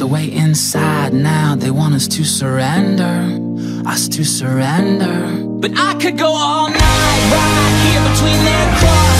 away inside now. They want us to surrender, us to surrender. But I could go all night right here between their claws